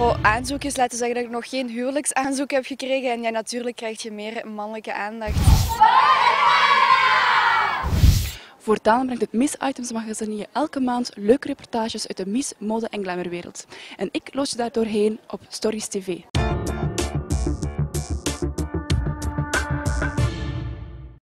Oh, aanzoekjes laten zeggen dat ik nog geen huwelijksaanzoek heb gekregen. En ja, natuurlijk krijg je meer mannelijke aandacht. Voortaan brengt het Miss Items magazine je elke maand leuke reportages uit de Miss, mode en glamourwereld. En ik loos je daar doorheen op Stories TV.